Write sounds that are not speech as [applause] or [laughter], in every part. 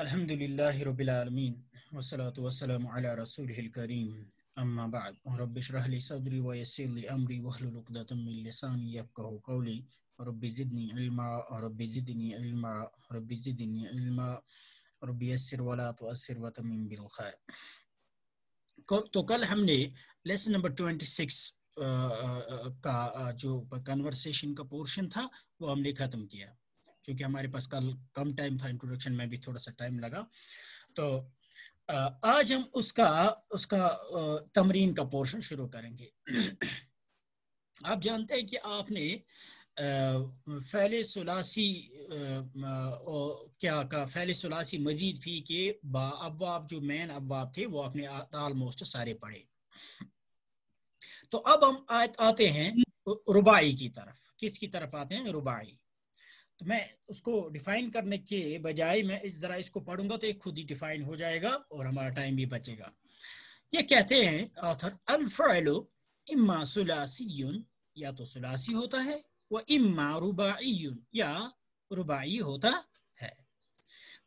अल्हम्दुलिल्लाहि तो कल हमने लेसन नंबर 26 का जो कन्वर्सेशन का पोर्शन था वो हमने खत्म किया क्योंकि हमारे पास कल कम टाइम था इंट्रोडक्शन में भी थोड़ा सा टाइम लगा। तो आज हम उसका उसका तमरीन का पोर्शन शुरू करेंगे। [clears throat] आप जानते हैं कि आपने फैले सुलासी क्या का फैले सुलासी मजीद फ़ी के अबवाब जो मेन अबवाब थे वो आपने ऑलमोस्ट सारे पढ़े। तो अब हम आते हैं रुबाई की तरफ़। किसकी तरफ़ आते हैं? रुबाई। तो मैं उसको डिफाइन करने के बजाय मैं इस जरा इसको पढ़ूँगा तो एक खुद ही डिफाइन हो जाएगा और हमारा टाइम भी बचेगा। ये कहते हैं ऑथर अल्फलो इम्मा सुलासीयुन या तो सुलासी होता है वह इम्मा रुबाईयुन या रुबाई होता है।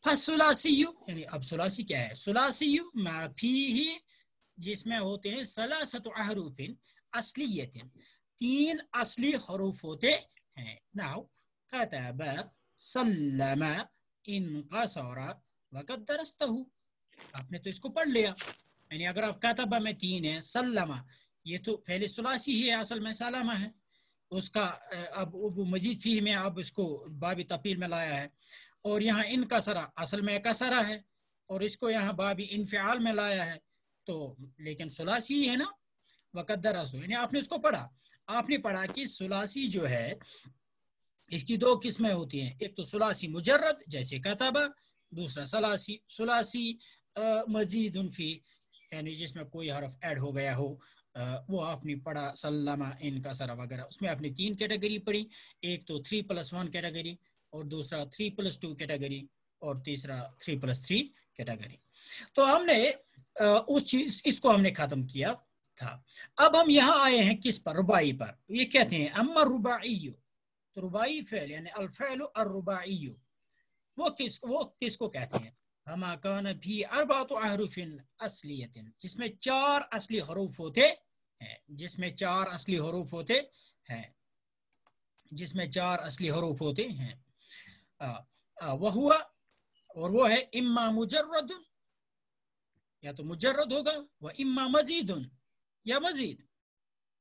फसुलासीयु, यानी अब सुलासी क्या है? सुलासीयु माफ़ी ही जिसमें होते हैं सलासत अहरूफिन असलियतिन। तीन असली हरूफ होते हैं। नाउ कतब सल्लम इनकसरा वक़द दरस्तहु आपने तो इसको पढ़ लिया। यानी अगर आप कतबा में तीन है सल्लमा ये तो पहले सुलासी ही है, असल में सलामा है। उसका, अब वो मजीद फ़ी में अब इसको बाबी तपील में लाया है। और यहाँ इन कसरा, असल में कसरा है। और इसको यहाँ बाबी इनफाल में लाया है। तो लेकिन सुलासी है ना। वक़द दरस्तु यानी आपने उसको पढ़ा। आपने पढ़ा कि सुलासी जो है इसकी दो किस्में होती हैं। एक तो सलासी मुजर्रद जैसे कताबा दूसरा सलासी सुलासी मजीद उनफी यानी जिसमें कोई हरफ ऐड हो गया हो आ, वो आपने पढ़ा सल्लमा इनका सरा वगैरह। उसमें आपने तीन कैटेगरी पढ़ी एक तो थ्री प्लस वन कैटेगरी और दूसरा थ्री प्लस टू कैटेगरी और तीसरा थ्री प्लस थ्री कैटेगरी। तो हमने आ, उस चीज़ इसको हमने खत्म किया था। अब हम यहाँ आए हैं किस पर? रुबाई पर। ये कहते हैं अम्मा रुबाई। तो रुबाई फेल, यानी अलफेल अर्रुबाई वो किस, वो किसको कहते हैं? हमा कान भी अरबात अहरूफिन असलियतिन, जिसमें चार असली हरूफ होते हैं, जिसमें चार असली हरूफ होते हैं, जिसमें चार असली हरूफ होते हैं। वह हुआ, और वो है इम्मा मुजर्रद, या तो मुजर्रद होगा वह इम्मा मजीदुन, या मजीद।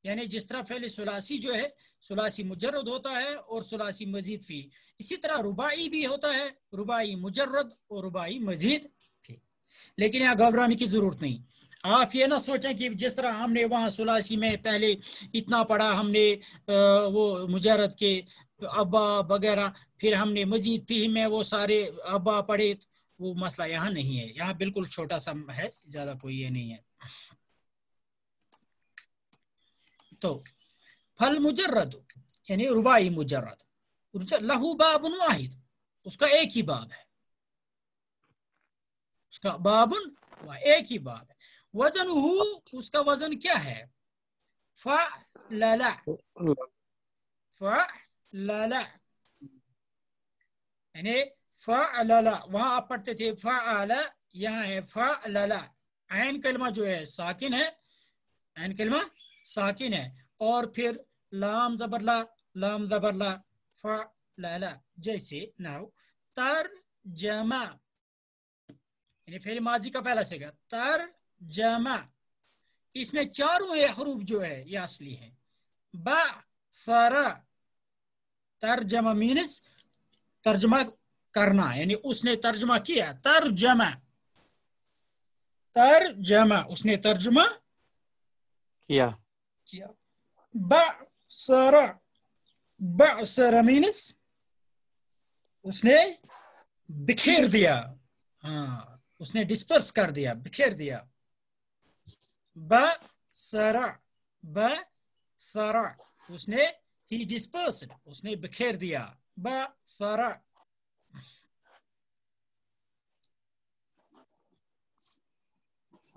यानी जिस तरह पहले सुलासी जो है, सुलासी मुजरद होता है और सुलासी मजीद फ़ी। इसी तरह रुबाई भी होता है, रुबाई मुजरद और रुबाई मजीद फ़ी। लेकिन यहाँ घबराने की ज़रूरत नहीं। आप ये ना सोचें कि जिस तरह हमने वहाँ सुलासी में पहले इतना पढ़ा, हमने वो मुजर्रद के अब्बा वगैरह, फिर हमने मजीद फ़ी में वो सारे अब्बा पढ़े वो मसला यहाँ नहीं है। यहाँ बिल्कुल छोटा सा है, ज़्यादा कोई ये नहीं है। तो फल मुजर्रद, यानी रुबाई मुजर्रद। लहू बाबुन वाहिद, उसका एक ही बाब है। उसका बाबुन एक ही बाब है। वज़न हु उसका वज़न क्या है? फला यानी फला वहाँ आप पढ़ते थे फला यहाँ है फला आयन कलमा जो है, साकिन है। आयन कलमा साकिन है। और फिर लाम जबरला लाम जबरला ला जैसे नाउ तर जमा यानी फिर माजी का पहला सेगा तर जमा इसमें चारों हरूफ जो है, ये असली है। बा, सारा, तर्जमा मीनस तर्जमा करना, यानी उसने तर्जमा किया, तर्जमा। तर्जमा, उसने तर्जमा किया। किया। बसरा मीनस उसने बिखेर दिया। हाँ उसने डिस्पर्स कर दिया, बिखेर दिया। बसरा बसरा, उसने ही डिस्पर्स्ड उसने बिखेर दिया। बसरा।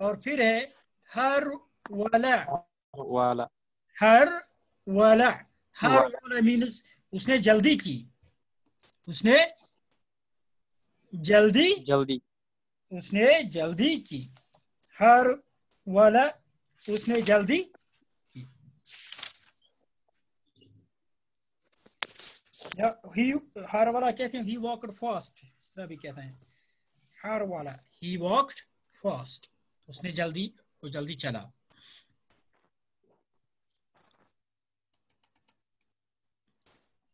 और फिर है, हर वाला। वाला। हर वाला हर वाला मीन्स उसने जल्दी की। उसने जल्दी जल्दी। उसने जल्दी की। हर वाला उसने जल्दी की। ही हर वाला कहते हैं ही वॉकड फास्ट इस तरह भी कहते हैं। हर वाला ही वॉकड फास्ट उसने जल्दी वो जल्दी चला।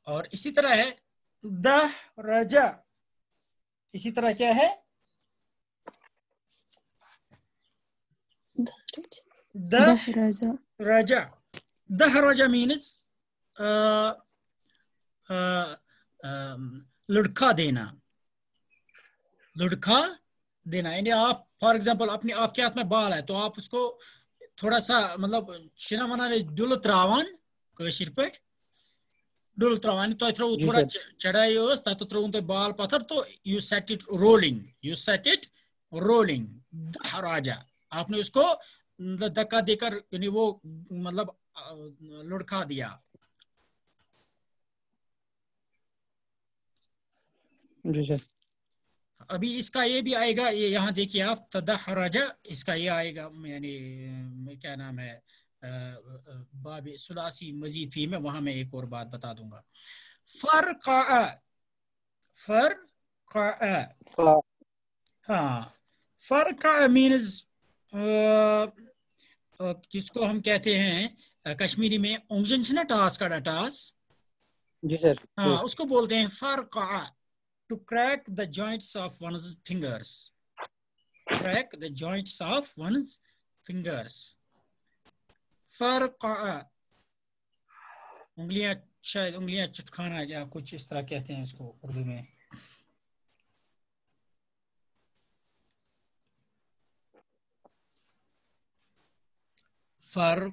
और इसी तरह है द रजा। इसी तरह क्या है? द दहरजा raja dahraja means uh, uh, um, लुढ़का देना। लुढ़का देना। यानी आप फॉर एग्जांपल अपने आपके हाथ में बाल है तो आप उसको थोड़ा सा मतलब शिना मना डुल त्रावान कशिर पे तो सर। चढ़ाई उस तत थ्रो तो बाल पत्थर तो you set it rolling you set it rolling दहराजा आपने उसको धक्का देकर यानी वो मतलब लुढ़का दिया। जी सर। अभी इसका ये भी आएगा ये यहाँ देखिए आप तदहराजा इसका ये आएगा यानी क्या नाम है बाब सुलासी मजीद फ़ी में वहाँ मैं एक और बात बता दूँगा। फर फर हाँ फर मीन्स जिसको हम कहते हैं कश्मीरी में उंगजन से ना टास का टास जी सर हाँ उसको बोलते हैं फर to crack the joints of one's fingers crack the joints of one's fingers फर उंगलियाँ शायद उंगलियाँ चटखाना या कुछ इस तरह कहते हैं इसको उर्दू में फर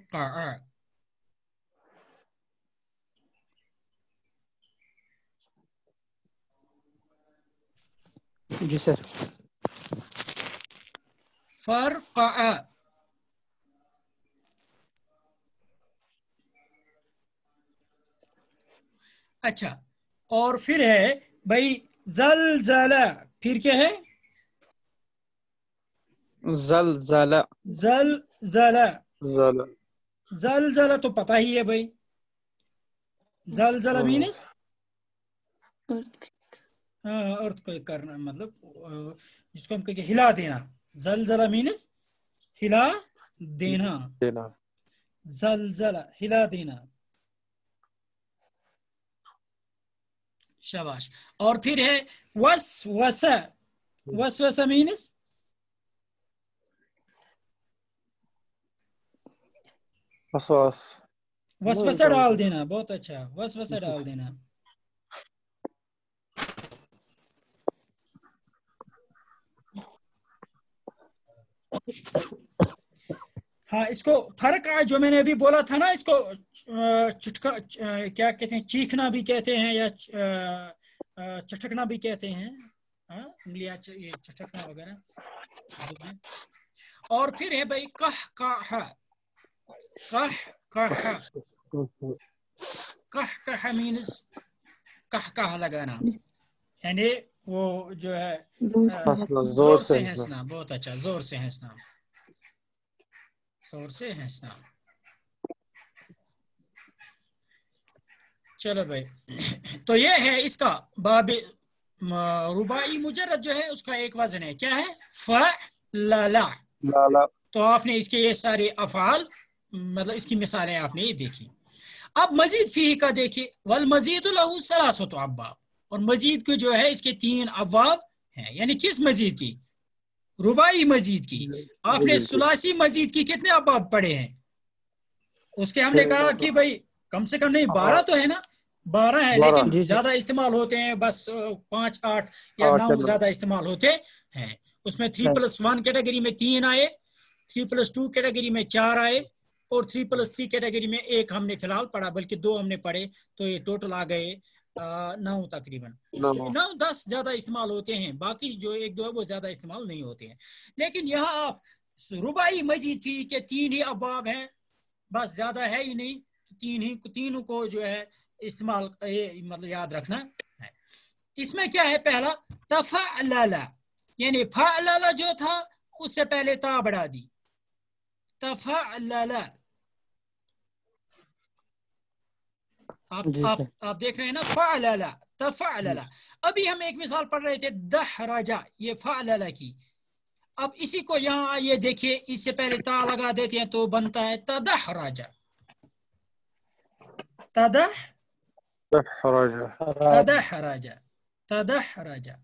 जी सर फर अच्छा और फिर है भाई जल जला फिर क्या है? जल जला जल जला जल जल जला तो पता ही है भाई। जल जला। मीन्स अर्थ अर्थ को करना मतलब जिसको हम कहेंगे हिला देना। जल जला मीन्स हिला देना। देना। जल जला हिला देना। शाबाश। और फिर है वस वसा वस वसा मीन्स वसवास वस वसा। तो- डाल देना बहुत अच्छा। वस वसा डाल देना। हाँ इसको फ़र्क है जो मैंने अभी बोला था ना इसको चुटका क्या कहते हैं चीखना भी कहते हैं या चटकना भी कहते हैं। हाँ उंगलियाँ ये चटकना वगैरह। और फिर है भाई कह कह कह कह कह कह मीन्स कह कह लगाना। यानी वो जो है ज़ोर से। हंसना बहुत अच्छा ज़ोर से हंसना। से हंसना चलो भाई। तो ये है इसका बाब रुबाई मुजरद जो है उसका एक वज़न है। क्या है? फ ला ला लाला। तो आपने इसके ये सारे अफाल मतलब इसकी मिसालें आपने ये देखी। अब मजीद फ़ी का देखिए। वल मजीद लहू सलासत अब्बाब। और मजीद के जो है इसके तीन अब्बाब हैं। यानी किस मजीद की? रुबाई मजीद की। आपने सुलासी मजीद की कितने अब्बाब पढ़े हैं? उसके हमने कहा कि भाई कम से कम नहीं बारह तो है ना? बारह है लेकिन। ज़्यादा इस्तेमाल होते हैं बस पाँच आठ या नौ ज़्यादा इस्तेमाल होते हैं। उसमें थ्री प्लस वन कैटेगरी में तीन आए थ्री प्लस टू कैटेगरी में चार आए और थ्री प्लस थ्री कैटेगरी में एक हमने फ़िलहाल पढ़ा बल्कि दो हमने पढ़े तो ये टोटल आ गए। नौ तकरीबन। नौ दस ज़्यादा इस्तेमाल होते हैं बाकी जो एक दो है वो ज़्यादा इस्तेमाल नहीं होते हैं। लेकिन यहाँ आप रुबाई मजीद थी के तीन ही अबाब हैं बस ज़्यादा है ही नहीं तीन ही तीनों को जो है इस्तेमाल मतलब याद रखना है। इसमें क्या है पहला? तफअलला यानी फअलला जो था उससे पहले ता बढ़ा दी। तफअलला आप आप आप देख रहे हैं ना फ़ाला तफ़ाला अभी हम एक मिसाल पढ़ रहे थे दह राजा ये फ़ाला की। अब इसी को यहाँ आइए देखिए इससे पहले ता लगा देते हैं तो बनता है तदह राजा तदह राजा तदह राजा तदह राजा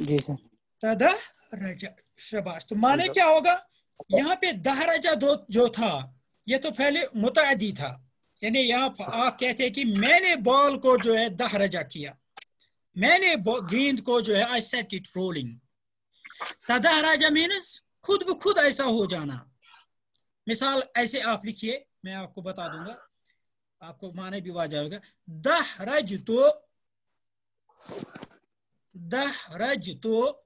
जी सर। तदह राजा शबाश। तो माने क्या होगा? यहाँ पे दहराजा दो जो था ये तो पहले मुतादी था। यानी यहाँ आप कहते हैं कि मैंने बॉल को जो है दहरजा किया। मैंने गेंद को जो है आई सेट इट रोलिंग तदहरजा मीन्स खुद ब खुद ऐसा हो जाना। मिसाल ऐसे आप लिखिए मैं आपको बता दूँगा। आपको माने भी आ जाएगा दहरज तो दहरज तो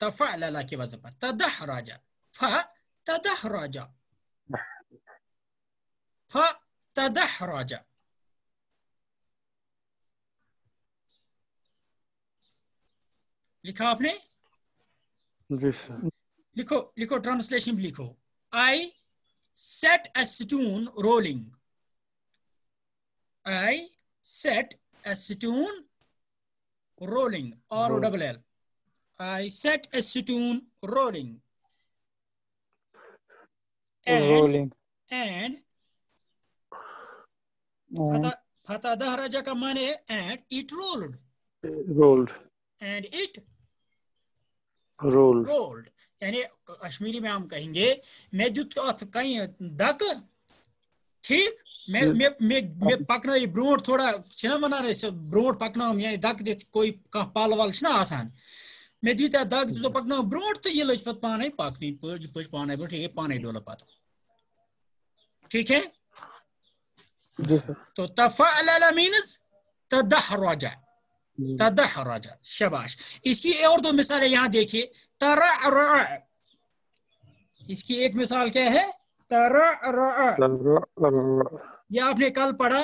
तफअलला की वजह पर तदहरज फ तदहरज फ तदहरज लिखा आपने लिखो लिखो ट्रांसलेशन भी लिखो I set stone rolling. I set a stone rolling. R O double L. I set a stone rolling. And rolling. and फता फता दहराजा का and it rolled. Rolled. And it rolled. rolled. यानी कश्मीरी में हम कहेंगे मैं दुत अथ कहीं दक ठीक मैं मैं मैं मैं पकना ये ब्रोड थोड़ा छना बनाने से ब्रोड पकना हम यानी दक दे कोई का पाल वाल छना आसान। मैं दीता दक तो पकना ब्रोड तो ये लज पत पाने पकनी पज पाने ठीक है पाने डोला पत। ठीक है? जी तो तफअलला मींस तदहरजा जी। तदहरजा शबाश। इसकी और दो मिसालें यहाँ देखिए। तरअ इसकी एक मिसाल क्या है? तरअ ये आपने कल पढ़ा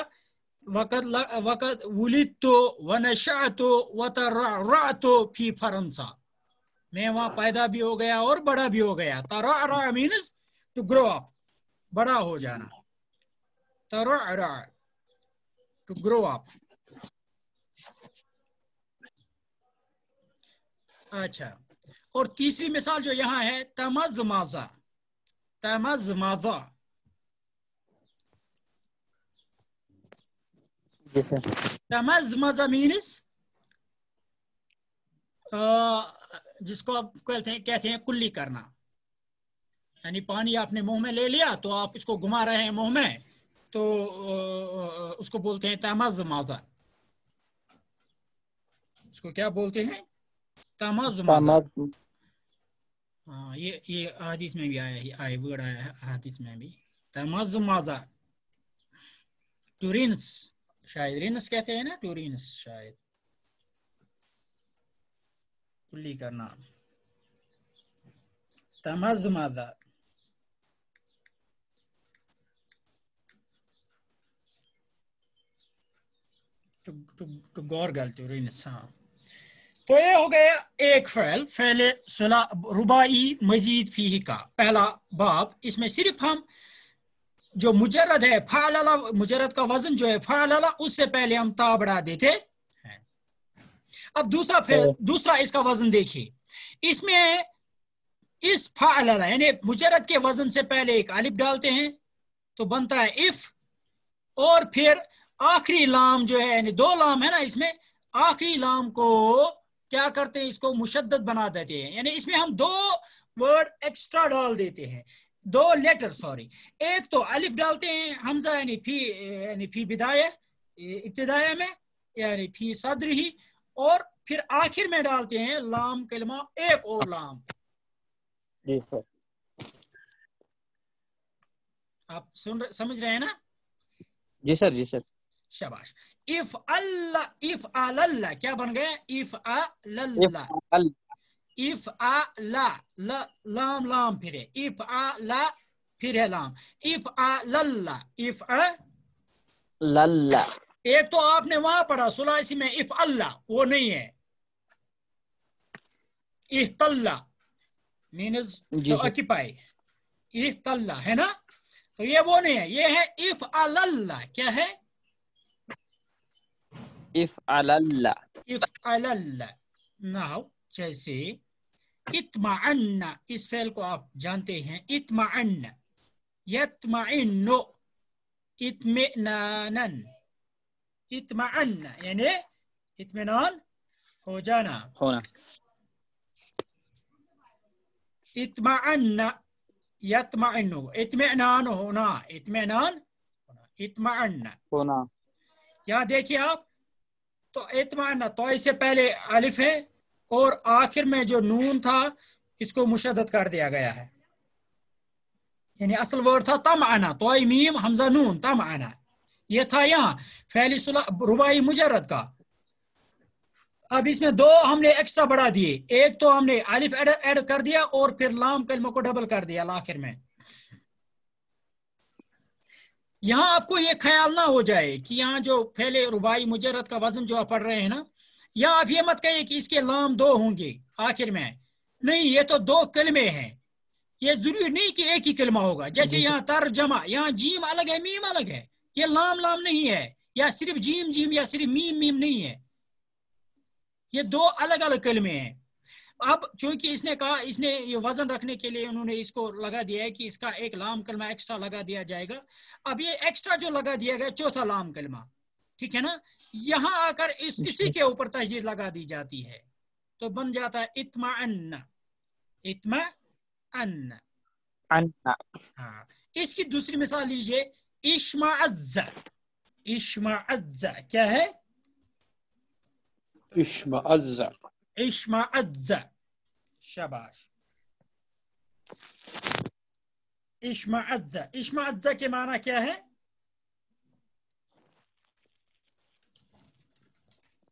वक़द वक़द वुलिदतु व नशअतु व तरअतु फ़ी फरंसा मैं वहाँ पैदा भी हो गया और बड़ा भी हो गया। तरअ मींस टू ग्रो अप बड़ा हो जाना। तरअ टू ग्रो अप अच्छा। और तीसरी मिसाल जो यहाँ है तमज माजा तमज़माज़ा। तमज़माज़ा। जी सर तमज़मज़ा मीन्स जिसको आप कहते हैं कहते हैं कुल्ली करना। यानी पानी आपने मुँह में ले लिया तो आप इसको घुमा रहे हैं मुँह में तो उसको बोलते हैं तमज़माज़ा इसको क्या बोलते हैं? तमज हाँ ये ये हदीस में भी आया है आए वर्ड आया है हदीस में भी। तमज़माज़ा टूरिन्स शायद रिन्स कहते हैं ना टूरिन्स शायद कुल्ली करना तमज़माज़ा टू टू टू गॉर्गल हाँ तो ये हो गया एक फैल फैले सुला रुबाई मजीद फ़ी का पहला बाब इसमें सिर्फ़ हम जो मुजरद है फाला मुजरद का वज़न जो है फाला उससे पहले हम ता बढ़ा देते हैं। अब दूसरा फेल दूसरा इसका वज़न देखिए। इसमें इस फाला यानी मुजरद के वज़न से पहले एक अलिफ डालते हैं तो बनता है इफ़ और फिर आखिरी लाम जो है यानी दो लाम है ना इसमें आखिरी लाम को क्या करते हैं इसको मुशद्दत बना देते हैं। यानी इसमें हम दो वर्ड एक्स्ट्रा डाल देते हैं। दो लेटर सॉरी एक तो अलिफ डालते हैं हमजा यानी फ़ी यानी फ़ी बिदाया इब्तदाया में यानी फ़ी सदर ही और फिर आखिर में डालते हैं लाम कलमा एक और लाम। जी सर। आप सुन रहे समझ रहे हैं ना? जी सर जी सर। शाबाश। इफ़ अल्लाह इफ़ अल्लाह क्या बन गया? इफ़ अल्लाह अल इफ़ आ ला ला लाम लाम फिर है इफ़ आ ला फिर है लाम इफ़ आ लल्ला इफ़ आ लल्ला एक तो आपने वहाँ पढ़ा सुलासी में इफ़ अल्लाह वो नहीं है। इफ़ तल्ला मीनस तो इफ़ तल्ला है ना? तो ये वो नहीं है। ये है इफ़ अल्लाह क्या है? इफ़ अल्लाह इफ़ अल्लाह नाउ जैसे इत्माअन्ना इस फेल को आप जानते हैं इत्माअन्न यत्माइन्नु इत्मिनानन इत्माअन्न यानी इतमान हो जाना। होना। इत्माअन्न यत्माइन्नु इत्मिनान होना इत्मिनान इत्माअन्न। होना। यहाँ देखिए आप तो इतमान तो इससे पहले अलिफ है और आखिर में जो नून था, इसको मुशद्दत कर दिया गया है। यानी असल वर्ड था तम आना तो मीम, हमजा नून तम आना ये था यहाँ फैली रुबाई मुजरद का। अब इसमें दो हमने एक्स्ट्रा बढ़ा दिए। एक तो हमने अलिफ ऐड ऐड कर दिया और फिर लाम कलमों को डबल कर दिया आखिर में। यहाँ आपको ये ख्याल ना हो जाए कि यहाँ जो फैले रुबाई मुजरद का वज़न जो आप पढ़ रहे हैं ना या आप ये मत कहिए कि इसके लाम दो होंगे आखिर में। नहीं ये तो दो कलमे हैं। ये ज़रूरी नहीं कि एक ही कलमा होगा। जैसे यहाँ तर्जमा यहाँ जीम अलग है मीम अलग है। ये लाम लाम नहीं है या सिर्फ़ जीम जीम या सिर्फ़ मीम मीम नहीं है। ये दो अलग अलग कलमे हैं। अब चूँकि इसने कहा इसने ये वज़न रखने के लिए उन्होंने इसको लगा दिया है कि इसका एक लाम कलमा एक्स्ट्रा लगा दिया जाएगा। अब ये एक्स्ट्रा जो लगा दिया गया चौथा लाम कलमा। ठीक है ना? यहाँ आकर इस इसी के ऊपर तहजीर लगा दी जाती है। तो बन जाता है इतमा अन्ना इत्मा अन्ना। अन्ना हाँ। इसकी दूसरी मिसाल लीजिए इश्मा अज्जा इश्मा अज्जा क्या है? इश्मा अज्जा इश्मा अज्जा शाबाश। इश्मा अज्जा इश्मा अज्जा के माना क्या है?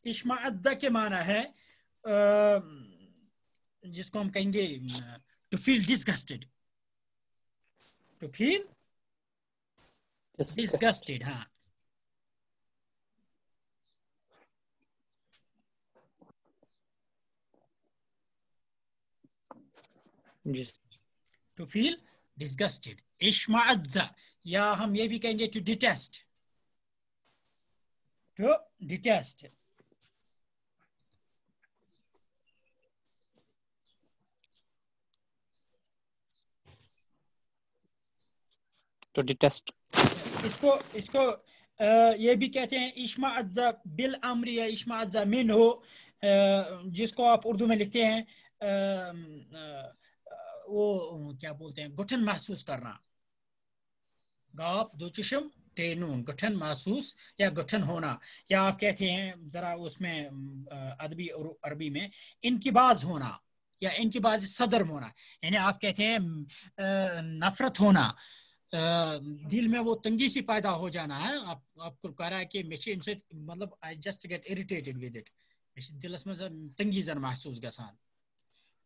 इश्मा के माना है जिसको हम कहेंगे to feel disgusted to feel disgusted हाँ। टू फील डिस्गस्टेड इश्माअज्जा या हम ये भी कहेंगे to detest to detest to detest इसको इसको ये भी कहते हैं, इश्मा अज्जा बिल अमरी, या इश्मा अज्जा मिन हो जिसको आप उर्दू में लिखते हैं वो, क्या बोलते हैं, गठन महसूस करना। गाफ दो चशम टेनून गठन महसूस या गठन होना। या आप कहते हैं, जरा उसमें अदबी और अरबी में, इनकिबाज होना, या इनकिबाज सदर होना। यानी आप कहते हैं नफरत होना। दिल में वो तंगी सी पैदा हो जाना है। आप आपको कह रहा है कि मे मतलब I just get irritated with it मे दिलस में तंगी जन महसूस गसान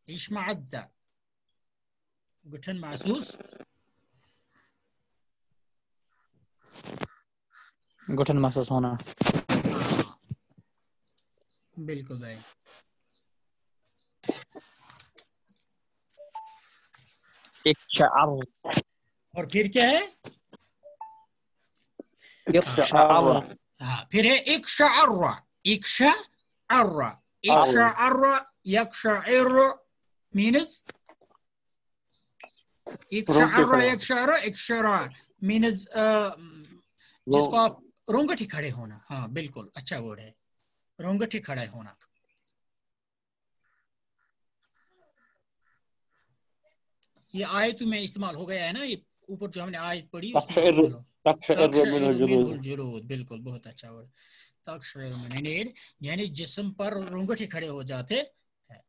इश्माअज्जा गठन महसूस। गठन महसूस होना। बिल्कुल भाई। एक शार और फिर क्या है? हाँ फिर है इक्शाअर्रा इक्शाअर्रा इक्शाअर्रा यक्शाइर मीन्स इक्शाअर्रा यक्शाअर्रा इक्शारा मीन्स जिसको आप रोंगटी खड़े होना। हाँ बिल्कुल अच्छा वर्ड है। रोंगटी खड़े होना। ये आयत में इस्तेमाल हो गया है ना ये? ऊपर जो हमने आयत पढ़ी हो- बिल्कुल बहुत अच्छा वर्ड यानी जिस्म पर रोंगटे खड़े हो जाते हैं।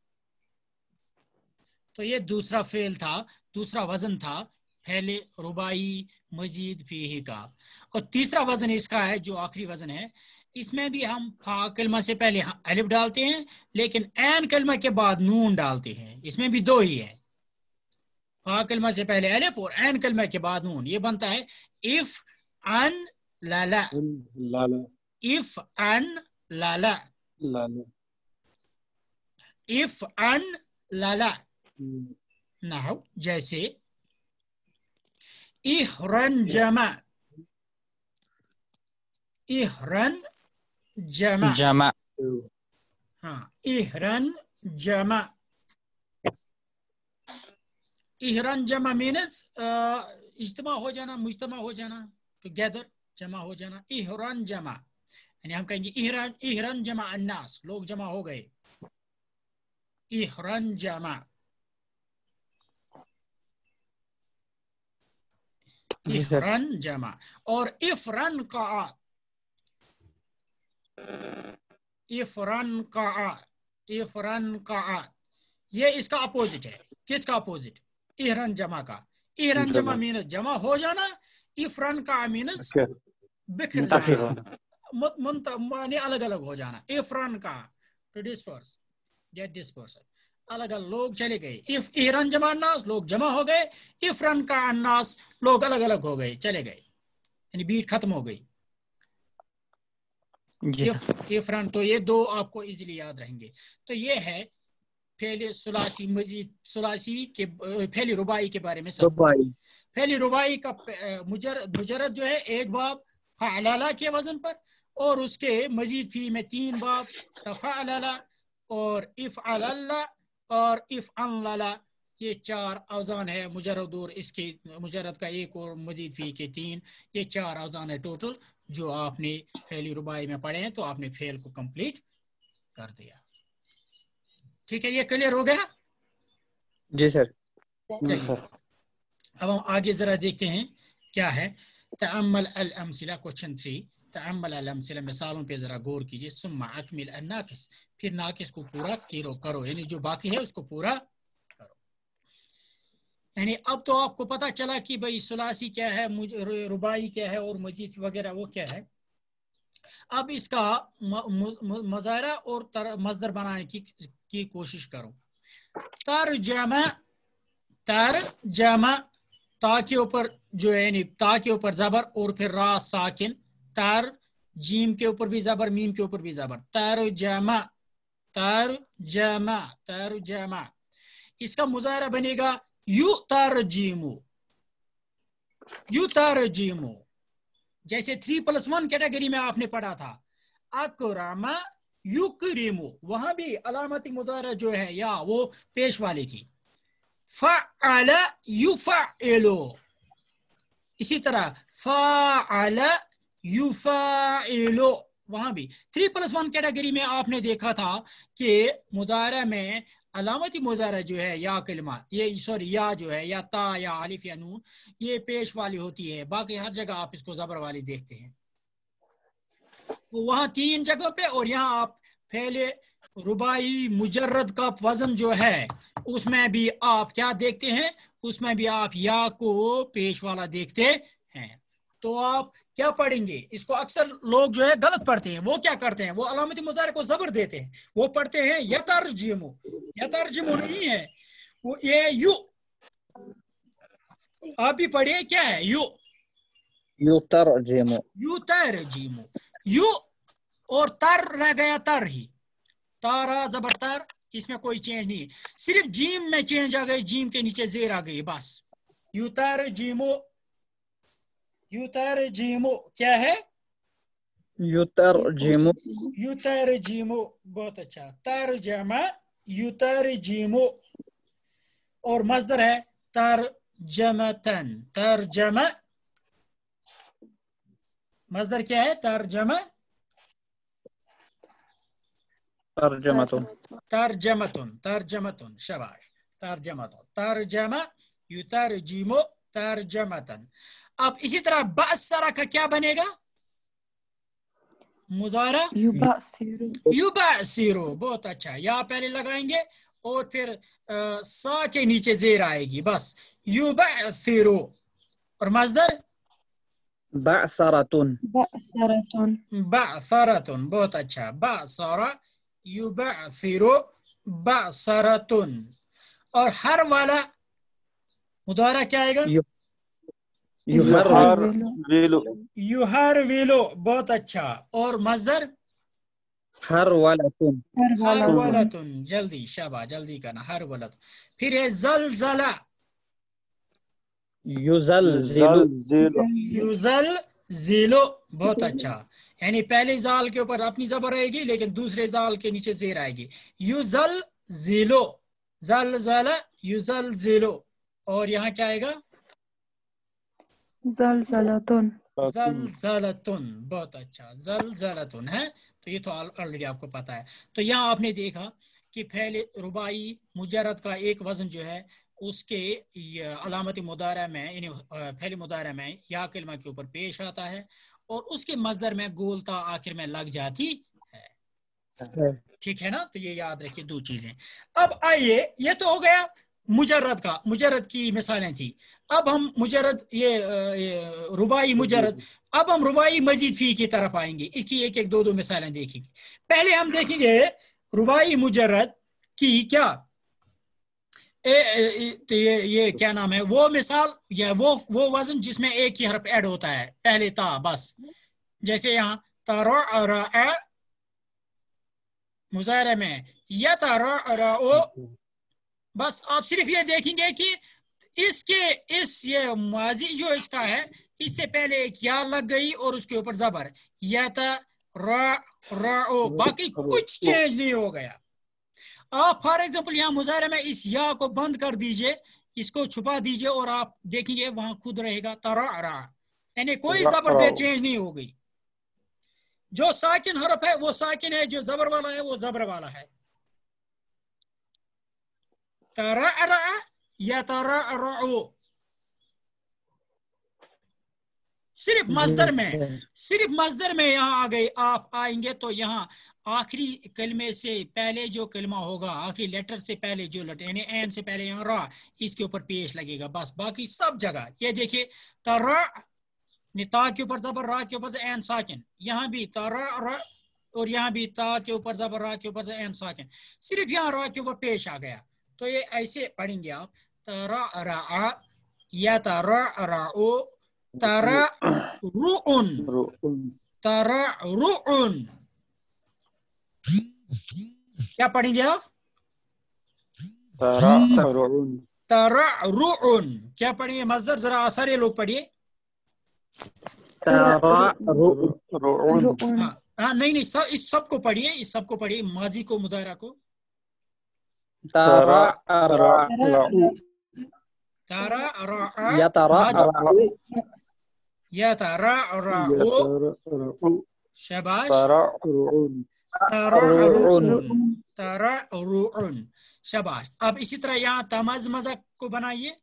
तो ये दूसरा फेल था दूसरा वज़न था फैले रुबाई मजीद फीही का। और तीसरा वज़न इसका है जो आखिरी वज़न है इसमें भी हम फा कलमा से पहले ह- अलिफ डालते हैं लेकिन एन कलमा के बाद नून डालते हैं। इसमें भी दो ही है। फा कलमा से पहले अलिफ और एन कलमा के बाद नून। ये बनता है इफ़ अन लाला। लाला। इफ़ अन लाला। लाला। इफ़ अन लाला। हम्म, नाउ जैसे इहरन जमा। इहरन जमा। जमा। हाँ इहरन जमा। इहरन जमा मीनस इज्तमा हो जाना मुज्तमा हो जाना टुगेदर जमा हो जाना इहरन जमा यानी हम कहेंगे इहरन इहरन जमा अन्नास लोग जमा हो गए इहरन जमा इहरन जमा और इफरन का इफरन का इफरन का ये इसका अपोजिट है किसका अपोजिट इहरन जमा का। इहरन जमा जमा। मीनस जमा हो जाना इफरन का मीनस बिखर जाना। माने अलग अलग हो जाना। इफरन का टू डिस्पर्स गेट डिस्पर्स अलग अलग लोग चले गए। इफ़ इहरन जमा अन्नास लोग जमा हो गए। इफरन का अन्नास लोग अलग अलग हो गए चले गए। यानी बीट खत्म हो गई। इफ़ इफरन तो ये दो आपको इजीली याद रहेंगे। तो ये है फैले सुलासी मजीद सुलासी के फैली रुबाई के बारे में सब फैली रुबाई का अ, मुजर मुजरद जो है एक बाब फ़अलाला के वज़न पर और उसके मजीद फ़ी में तीन बाब तफ़अलाला और इफ़ अल्ला और इफ़ अनलाला ये चार अवजान है मुजरद और इसके मुजरद का एक और मजीद फ़ी के तीन ये चार अवजान है टोटल जो आपने फैली रुबाई में पढ़े हैं तो आपने फेल को कंप्लीट कर दिया ठीक है ये क्लियर हो गया? जी सर। अब हम आगे जरा देखते हैं क्या है। तअम्मल अल अमसिला क्वेश्चन थ्री तअम्मल अल अमसिला मिसालों पे जरा गौर कीजिए। सुम्मा अकमिल नाकिस। फिर नाकिस को पूरा करो करो। यानी जो बाकी है उसको पूरा करो। यानी अब तो आपको पता चला कि भाई सुलासी क्या है रुबाई क्या है और मजीद वगैरह वो क्या है। अब इसका मजारा और मजदर बनाने की की कोशिश करो। तर्जमा तर्जमा, ता के ऊपर जो है, यानी ता के ऊपर जबर और फिर रा साकिन, तर, जीम के ऊपर भी जबर, मीम के ऊपर भी जबर। तर जमा तर जमा तर जमा इसका मुजाहरा बनेगा यू तर जीमू यू तर जीमू जैसे थ्री प्लस वन कैटेगरी में आपने पढ़ा था। अकरामा युकरिमु, वहाँ भी अलामती मुजारा जो है, या वो पेश वाली थी। फ़अल युफ़अलु इसी तरह, फ़अल वहाँ भी। थ्री प्लस वन कैटेगरी में आपने देखा था कि मुजाहरा में अलामती मुजाहरा जो है, या कलमा, ये सॉरी या जो है, या ता, या अलिफ या नून, ये पेश वाली होती है। बाकी हर जगह आप इसको जबर वाली देखते हैं। वहाँ तीन जगह पे और यहाँ आप पहले रुबाई मुजर्रद का वज़न जो है उसमें भी आप क्या देखते हैं? उसमें भी आप या को पेश वाला देखते हैं। तो आप क्या पढ़ेंगे? इसको अक्सर लोग जो है गलत पढ़ते हैं। वो क्या करते हैं? वो अलामती मुजाहरे को जबर देते हैं। वो पढ़ते हैं यतरजिमु। यतरजिमु नहीं है। वो ये यू। आप भी पढ़िए क्या है? यू। युतरजिमु। यू तरजीमु यू और तर रह गया तर ही। तारा जबर तर इसमें कोई चेंज नहीं है। सिर्फ़ जीम में चेंज आ गई जीम के नीचे जेर आ गई बस। यू तर जीमो यू तर जीमो क्या है? युतरजिमु यू तर जीमो बहुत अच्छा। तर जमा यू तर जीमो और मजदर है तर जमतन। तर जमा मजदर क्या है तर्जमा तर्जमतुन तर्जमतुन तर्जमतुन शबाश तर्जमतुन तर्जमा युतरजिमो तर्जमतन अब इसी तरह बसरा का क्या बनेगा मुजारा युबसिरु युबसिरो बहुत अच्छा यहाँ पहले लगाएँगे और फिर अ, सा के नीचे जेर आएगी बस युबसिरो और मजदर बअसरतुन बअसरतुन बासरतुन बहुत अच्छा बासरा युबसिरो बासरतुन और हर वाला मुदारा क्या आएगा यु- युहर युहर्विलु विलु युहर विलो बहुत अच्छा और मजदर हर वालतुन हर हरवलतुन वलतुन जल्दी शाबा जल्दी करना हर वलत फिर है जलजला युजलजिलु जिलु युजल जिलो बहुत अच्छा। यानी पहले जाल के ऊपर अपनी जबर आएगी लेकिन दूसरे जाल के नीचे जेर आएगी। युजल जिलो जल जला युजल जिलो और यहाँ क्या आएगा? जलजलतुन जलजलतुन बहुत अच्छा। जल जलतुन है। तो ये तो ऑलरेडी आपको पता है। तो यहाँ आपने देखा कि फैल रुबाई मुजरद का एक वज़न जो है उसके अलामती मुदारा में यानी फैल मुदारा में या कलमा के ऊपर पेश आता है और उसके मजदर में गोलता आखिर में लग जाती है। ठीक है ना? तो ये याद रखिए दो चीज़ें। अब आइए ये तो हो गया मुजरद का मुजरद की मिसालें थी। अब हम मुजरद ये, ये रुबाई मुजरद अब हम रुबाई मजीद फ़ी की तरफ़ आएँगे। इसकी एक एक दो दो मिसालें देखेंगे। पहले हम देखेंगे रुबाई मुजरद की क्या ए, ए, तो ये ये क्या नाम है? वो मिसाल या वो वो वज़न जिसमें एक ही हरफ ऐड होता है पहले ता बस। जैसे यहाँ तारा मुजाहरे में या तारा ओ बस आप सिर्फ़ ये देखेंगे कि इसके इस ये माजी जो इसका है इससे पहले एक या लग गई और उसके ऊपर जबर या था रा रा ओ बाकी कुछ चेंज नहीं हो गया। आप फॉर एग्ज़ाम्पल यहाँ मुजाहरे में इस या को बंद कर दीजिए इसको छुपा दीजिए और आप देखेंगे वहाँ खुद रहेगा तरा यानी कोई जबर से चेंज नहीं हो गई जो साकिन हरफ है वो साकिन है जो जबर वाला है वो जबर वाला है। तरा या तरा सिर्फ़ मजदर में सिर्फ़ मजदर में यहाँ आ गए आप आएँगे तो यहाँ आखिरी कलमे से पहले जो कलमा होगा आखिरी लेटर से पहले जो लेटर यानी एन से पहले यहाँ रा इसके ऊपर पेश लगेगा बस बाकी सब जगह। ये देखिए तरा ता के ऊपर जबर रा के ऊपर एन साकिन। यहाँ भी तरा और यहाँ भी ता के ऊपर जबर रा के ऊपर एन साकिन। सिर्फ़ यहाँ रा के ऊपर पेश आ गया। तो ये ऐसे पढ़ेंगे आप। तरा रा या तरा रा ओ तरा रुउन तरा क्या पढ़ेंगे आप? तरारुन तरा रुउन क्या पढ़ेंगे मजदर? जरा आसार लोग पढ़िए। हाँ हाँ नहीं नहीं सब इस सबको पढ़िए इस सबको पढ़िए माजी को मुदारा को। तारा तारा रा। शबाश। तरउन शबाश अब इसी तरह यहाँ तमज मज़ा को बनाइए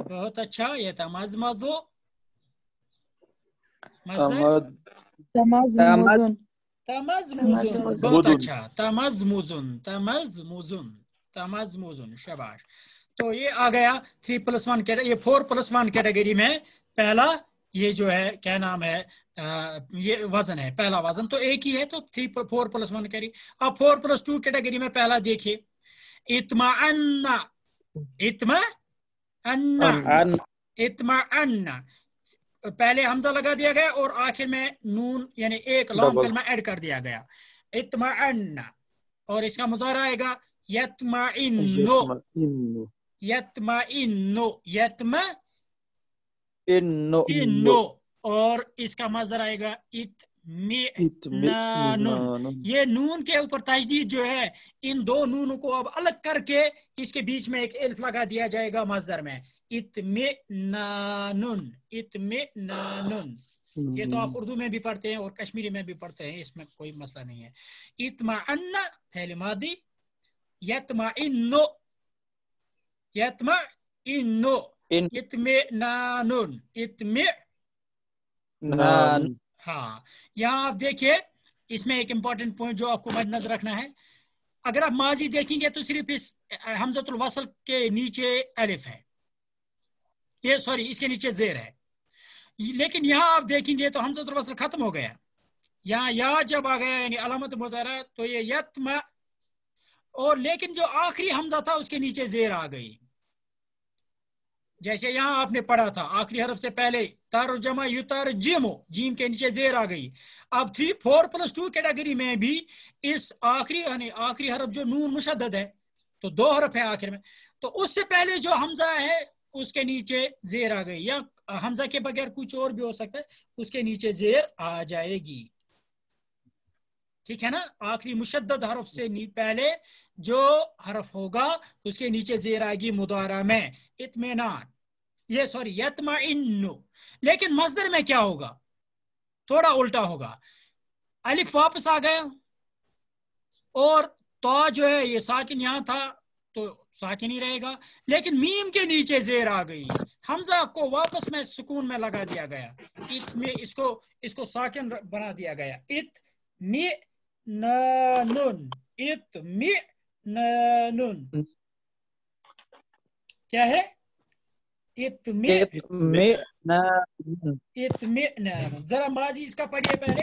बहुत अच्छा ये तमज मजो बहुत अच्छा तमज मुजुन तमज मुजुन तमज मुजुन शबाश तो ये आ गया थ्री प्लस वन ये फोर प्लस वन कैटेगरी में पहला ये जो है क्या नाम है अ, ये वज़न है पहला वज़न तो एक ही है तो three four plus one category अब फोर प्लस टू कैटेगरी में पहला देखिए। इतमा अन्ना इतमा अन्ना। इतमा अन्ना पहले हमजा लगा दिया गया और आखिर में नून यानी एक लॉन्ग. कलमा ऐड कर दिया गया। इतमा अन्ना और इसका मुजाहरा आएगा यतमा इन्नो यतमा इन्नो यतमा इन्नु इन्नो और इसका मजर आएगा इतमे इत्मिनानुन ये नून के ऊपर तजदीद जो है इन दो नूनों को अब अलग करके इसके बीच में एक एल्फ लगा दिया जाएगा मजदर में। इतमे नानुन इतमे नानुन ये तो आप उर्दू में भी पढ़ते हैं और कश्मीरी में भी पढ़ते हैं इसमें कोई मसला नहीं है। इतमा अन्ना पहले मादी यत्मा इन्नो यत्मा इन्नो। इन इतमे नानुन इतमे नान हाँ यहाँ आप देखिए इसमें एक इंपॉर्टेंट पॉइंट जो आपको मद्देनजर रखना है। अगर आप माजी देखेंगे तो सिर्फ़ इस हमजतुल वसल के नीचे अलिफ है। ये सॉरी इसके नीचे जेर है। लेकिन यहाँ आप देखेंगे तो हमजतुल वसल खत्म हो गया। यहाँ या जब आ गया यानी अलामत मुजारा तो ये यत्म और लेकिन जो आखिरी हमजा था उसके नीचे जेर आ गई। जैसे यहाँ आपने पढ़ा था, आखिरी हरफ से पहले, तर्जमा युतर जिमो जीम के नीचे जेर आ गई। अब three four plus two category में भी इस आखिरी आखिरी हरफ जो नून मुशद है तो दो हरफ है आखिर में तो उससे पहले जो हमजा है, उसके नीचे जेर आ गई। या हमजा के बगैर कुछ और भी हो सकता है, उसके नीचे जेर आ जाएगी। ठीक है ना? आखिरी मुशद्दद हरफ से पहले जो हरफ होगा, उसके नीचे जेर आएगी मुदारा में, इत्मीनान। ये सॉरी यत्मा लेकिन मजदर में क्या होगा? थोड़ा उल्टा होगा। अलिफ वापस आ गया। और तो जो है, ये साकिन यहाँ था तो साकिन ही रहेगा। लेकिन मीम के नीचे जेर आ गई। हमजा को वापस में सुकून में लगा दिया गया। इत में, इसको इसको साकिन बना दिया गया। इत मी नून इत मी नून क्या है? जरा माजी इसका पढ़िए पहले।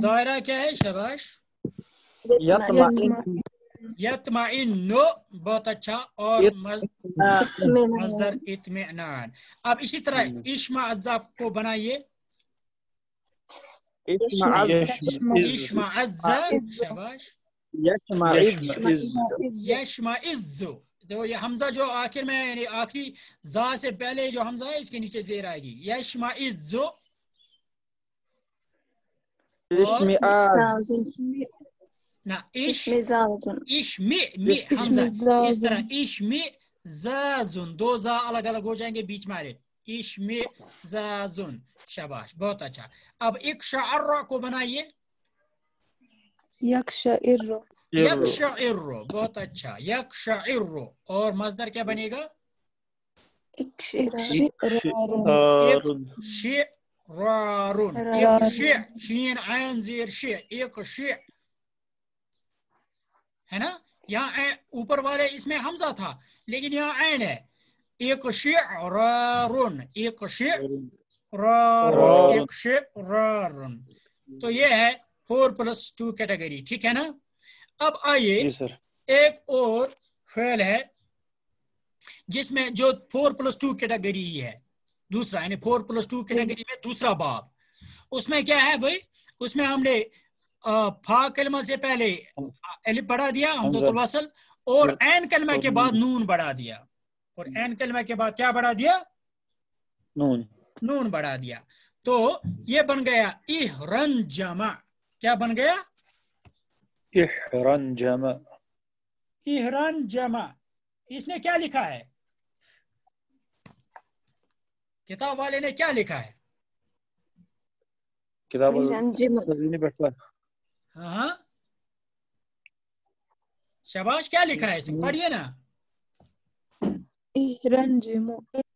दायरा क्या है शबाश? बहुत अच्छा और मजदर इत्मीनान अब इसी तरह इश्मा अज्जा को बनाइए। इश्मा अज्जा। शबाश। यश्मइज़ यशमा इज्जो तो ये हमजा जो आखिर में यानी आखिरी जा से पहले जो हमजा है इसके नीचे जेर आएगी यशमा इज्जो इस्मिआज़ ना इश मिजाजुन इश्मी मी हमजा इश्मिज़ाजुन। इस तरह इश्मी जाजुन दो जा अलग अलग हो जाएँगे बीच में आले इश्मी जाजुन शाबाश बहुत अच्छा अब एक शार्रा को बनाइए यक्षइर्रु बहुत अच्छा। यक्षा और मजदर क्या बनेगा? शिरारुन एक रारुन। शे शीन आयन जीर शे एक शे। है ना? यहाँ ऊपर वाले इसमें हमजा था लेकिन यहाँ आयन है। एक शे शिरारुन एक शे रारुन रारुन। एक शिरारुन तो ये है फोर प्लस टू कैटेगरी ठीक है ना? अब आइए एक और फेल है जिसमें जो फोर प्लस टू कैटेगरी है दूसरा यानी फोर प्लस टू कैटेगरी में दूसरा बाब उसमें क्या है भाई? उसमें हमने फा कलमा से पहले एलिफ बढ़ा दिया हमजतुल वसल और एन कलमा के बाद नून बढ़ा दिया। और एन कलमा के बाद क्या बढ़ा दिया? नून। नून बढ़ा दिया। तो ये बन गया इहरन जमा क्या बन गया? इहरन जमा। इहरन जमा। इसने क्या लिखा है? किताब वाले ने क्या लिखा है? किताब नहीं हाँ। शबाश क्या लिखा है? इसमें पढ़िए ना।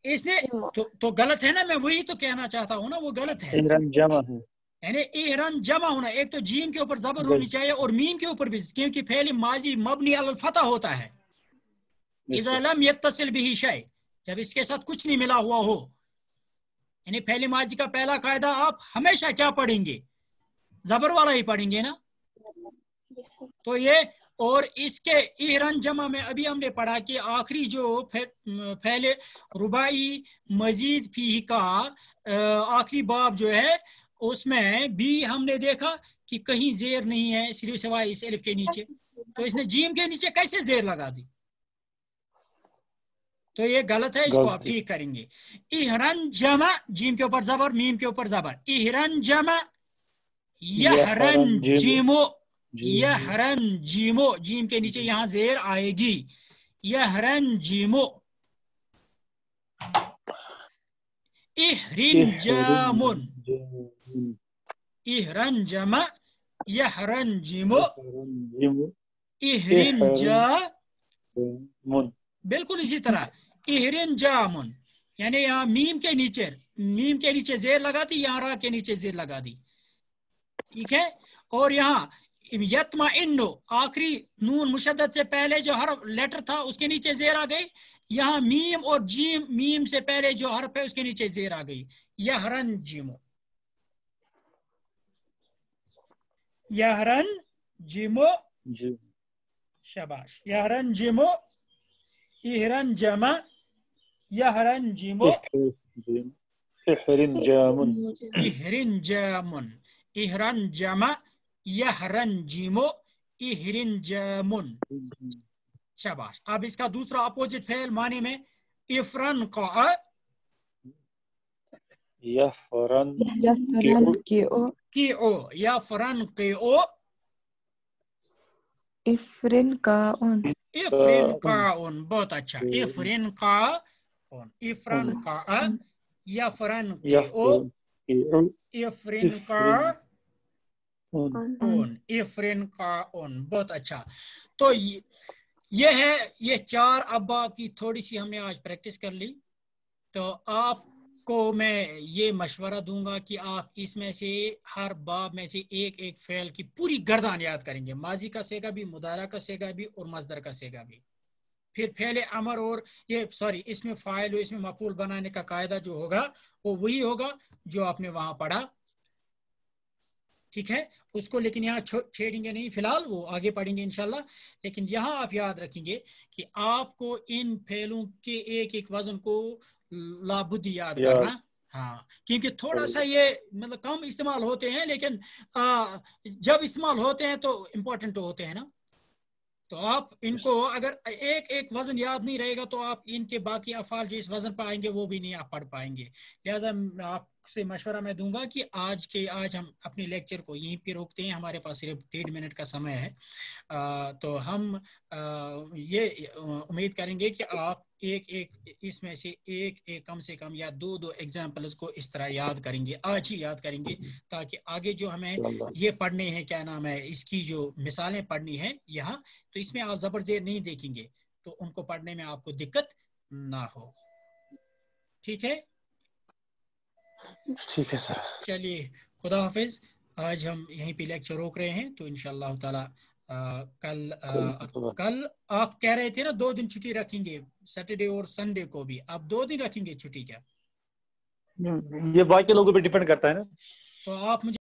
इसने तो, तो गलत है ना? मैं वही तो कहना चाहता हूँ ना वो गलत है। इहरन जमा है। यानी जमा होना एक तो जीम के ऊपर जबर होनी चाहिए और मीम के ऊपर भी क्योंकि फेल माजी मबनी अल फतह होता है। इज़ा लम यत्तसिल बिही शय जब इसके साथ कुछ नहीं मिला हुआ हो। यानी फैली माजी का पहला कायदा आप हमेशा क्या पढ़ेंगे? जबर वाला ही पढ़ेंगे ना? तो ये और इसके इहरन जमा में अभी हमने पढ़ा कि आखिरी जो फैले रुबाई मजीद फ़ी का आखिरी बाब जो है उसमें भी हमने देखा कि कहीं जेर नहीं है सिर्फ़ सिवाय इस अलिफ के नीचे। तो इसने जीम के नीचे कैसे जेर लगा दी? तो ये गलत है इसको आप ठीक करेंगे। इहरन जमा जीम के ऊपर जबर मीम के ऊपर जबर। इहरन जमा यहरन जिमो। यहरन जीमो। जीम के नीचे यहाँ जेर आएगी। यहरन जीमो। जामुन जामुन इहरन जमा यहरंजिमो यहरंजिमु इहरिंजा मुन बिल्कुल इसी तरह। इहरिन जामुन यानी यहाँ मीम के नीचे मीम के नीचे जेर लगा दी यहाँ रा के नीचे जेर लगा दी। ठीक है? और यहाँ यत्मा इन्नो आखिरी नून मुशद्दत से पहले जो हर लेटर था उसके नीचे जेर आ गई। यहाँ मीम और जीम मीम से पहले जो हरफ है उसके नीचे जेर आ गई। यहरन जिमो यहरन जिमो शबाश। शाबाश यहरन जिमो इहरन जमा यहरन जिमो इहरिन जामुन इहरिन जामुन इहरन जमा यहरन जिमो इहरिन जामुन शाबाश। अब इसका दूसरा अपोजिट फेल माने में इफरन का यफरन यफरन की ओ की ओ या फरन के ओ इफरिन का उन इफरिन का उन बहुत अच्छा। इफरिन का उन इफरन का अ या के ओ यफरन इफरिन का उन इफरिन का उन बहुत अच्छा। तो ये, ये है ये चार अब्बा की थोड़ी सी हमने आज प्रैक्टिस कर ली। तो आपको मैं ये मशवरा दूँगा कि आप इसमें से हर बाब में से एक एक फेल की पूरी गर्दान याद करेंगे। माजी का सेगा भी मुदारा का सेगा भी और मजदर का सेगा भी। फिर फैले अमर और ये सॉरी इसमें फ़ाइल और इसमें मफूल बनाने का कायदा जो होगा वो वही होगा जो आपने वहाँ पढ़ा। ठीक है? उसको लेकिन यहाँ छेड़ेंगे नहीं। फ़िलहाल वो आगे पढ़ेंगे इनशाला लेकिन यहाँ आप याद रखेंगे कि आपको इन फेलों के एक एक वज़न को लाबुद्दी याद याद। करना। हाँ क्योंकि थोड़ा सा ये मतलब कम इस्तेमाल होते हैं लेकिन आ, जब इस्तेमाल होते हैं तो इम्पोर्टेंट होते हैं ना। तो आप इनको अगर एक एक वज़न याद नहीं रहेगा तो आप इनके बाकी अफाल जो इस वज़न पर आएँगे वो भी नहीं आप पढ़ पाएँगे। लिहाजा आपसे मशवरा मैं दूँगा कि आज के आज हम अपने लेक्चर को यहीं पे रोकते हैं। हमारे पास सिर्फ़ डेढ़ मिनट का समय है। आ, तो हम आ, ये उम्मीद करेंगे कि आप एक एक इसमें से एक एक कम से कम या दो दो एग्जाम्पल्स को इस तरह याद करेंगे आज ही याद करेंगे ताकि आगे जो हमें ये पढ़ने हैं क्या नाम है इसकी जो मिसालें पढ़नी है यहाँ तो इसमें आप जबर जेर नहीं देखेंगे तो उनको पढ़ने में आपको दिक्कत ना हो। ठीक है? ठीक है सर। चलिए खुदा हाफिज आज हम यहीं पे लेक्चर रोक रहे हैं तो इंशाल्लाह ताला आ, कल आ, कल आप कह रहे थे ना दो दिन छुट्टी रखेंगे सैटरडे और संडे को भी। आप दो दिन रखेंगे छुट्टी क्या? ये बाकी लोगों पे डिपेंड करता है ना। तो आप मुझे